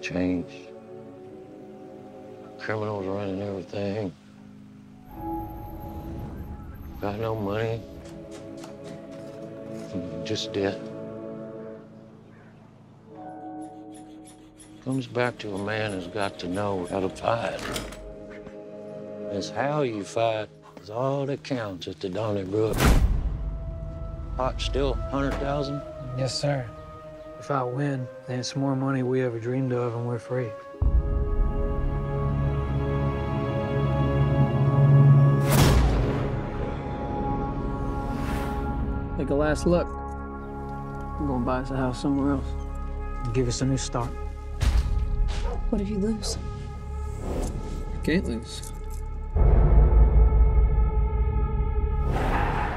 changed. Criminals running everything. Got no money. Just debt. Comes back to a man who's got to know how to fight. It's how you fight is all that counts at the Donnybrook. Pot still 100,000? Yes, sir. If I win, then it's more money we ever dreamed of, and we're free. Take a last look. I'm gonna buy us a house somewhere else. And give us a new start. What if you lose? Can't lose.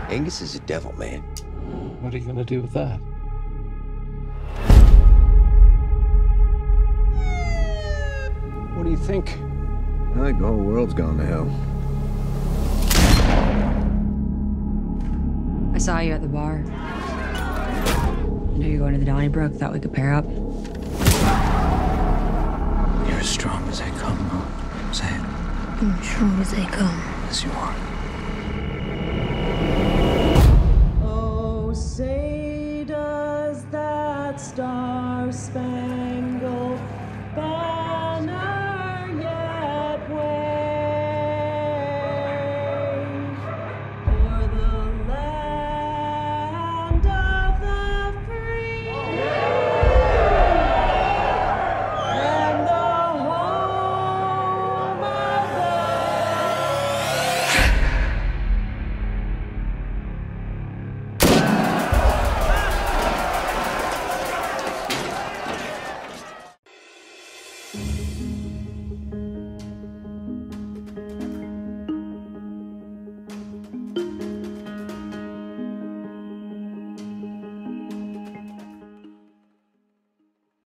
Angus is a devil, man. What are you gonna do with that? Think? I think the whole world's gone to hell. I saw you at the bar. I know you're going to the Donnybrook. Thought we could pair up. You're as strong as they come, Mom. Say it. I'm strong as they come. As you are.